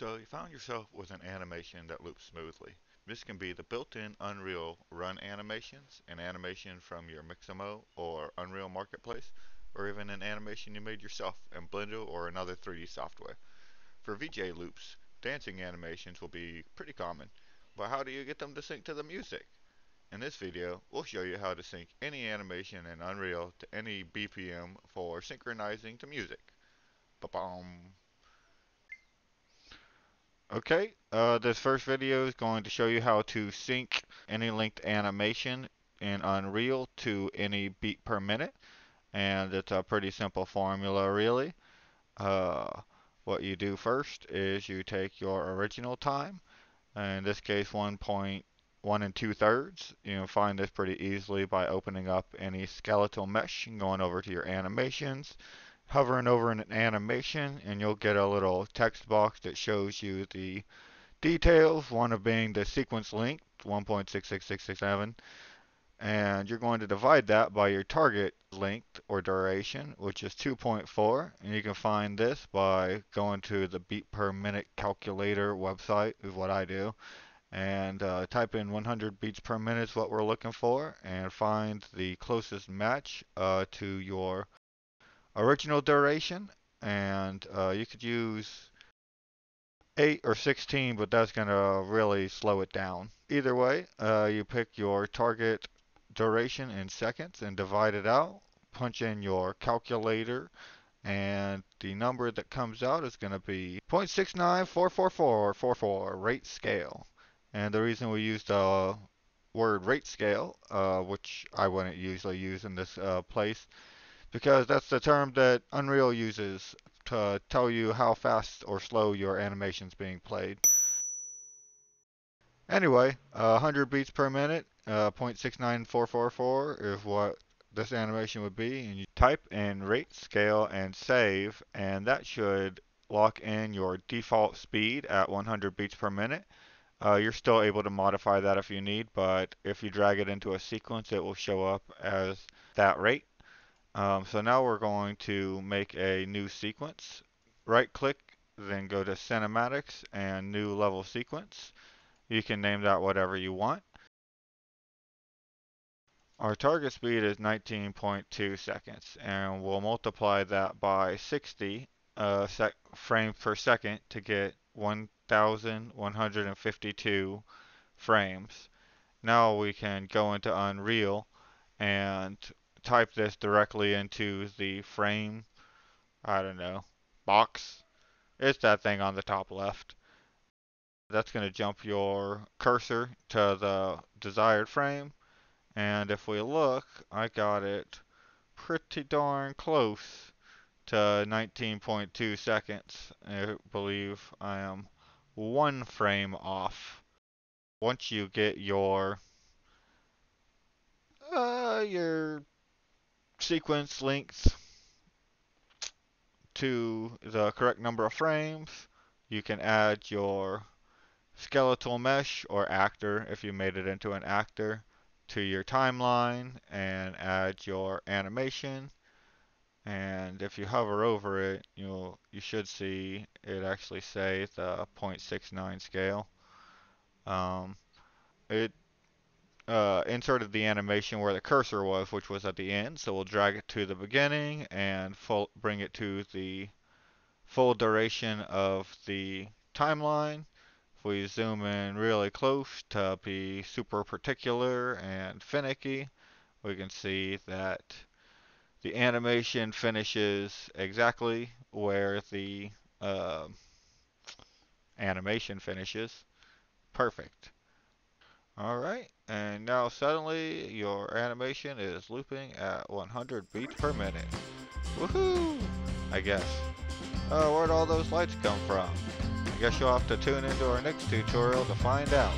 So you found yourself with an animation that loops smoothly. This can be the built-in Unreal Run animations, an animation from your Mixamo or Unreal Marketplace, or even an animation you made yourself in Blender or another 3D software. For VJ loops, dancing animations will be pretty common, but how do you get them to sync to the music? In this video, we'll show you how to sync any animation in Unreal to any BPM for synchronizing to music. Ba-bum. Okay, uh, this first video is going to show you how to sync any linked animation in Unreal to any beat per minute. And it's a pretty simple formula really. Uh, what you do first is you take your original time, in this case 1.1 and 2 thirds. You can find this pretty easily by opening up any skeletal mesh and going over to your animations hovering over an animation and you'll get a little text box that shows you the details, one of being the sequence length, 1.66667, and you're going to divide that by your target length or duration, which is 2.4, and you can find this by going to the beat per minute calculator website, is what I do, and uh, type in 100 beats per minute is what we're looking for, and find the closest match uh, to your original duration, and uh, you could use 8 or 16, but that's going to really slow it down. Either way, uh, you pick your target duration in seconds and divide it out. Punch in your calculator, and the number that comes out is going to be 0.6944444 rate scale. And the reason we use the word rate scale, uh, which I wouldn't usually use in this uh, place, because that's the term that Unreal uses to tell you how fast or slow your animation is being played. Anyway, uh, 100 beats per minute, uh, 0.69444 is what this animation would be. And you type in rate, scale, and save, and that should lock in your default speed at 100 beats per minute. Uh, you're still able to modify that if you need, but if you drag it into a sequence, it will show up as that rate. Um, so now we're going to make a new sequence. Right click, then go to cinematics and new level sequence. You can name that whatever you want. Our target speed is 19.2 seconds and we'll multiply that by 60 uh, frames per second to get 1152 frames. Now we can go into Unreal and type this directly into the frame, I don't know, box. It's that thing on the top left. That's going to jump your cursor to the desired frame. And if we look, I got it pretty darn close to 19.2 seconds. I believe I am one frame off. Once you get your uh, your sequence length to the correct number of frames. You can add your skeletal mesh or actor if you made it into an actor to your timeline and add your animation and if you hover over it you'll you should see it actually say the 0.69 scale um, it uh, inserted the animation where the cursor was, which was at the end. So we'll drag it to the beginning and full, bring it to the full duration of the timeline. If we zoom in really close to be super particular and finicky, we can see that the animation finishes exactly where the uh, animation finishes. Perfect. Alright, and now suddenly your animation is looping at 100 beats per minute. Woohoo! I guess. Oh, where'd all those lights come from? I guess you'll have to tune into our next tutorial to find out.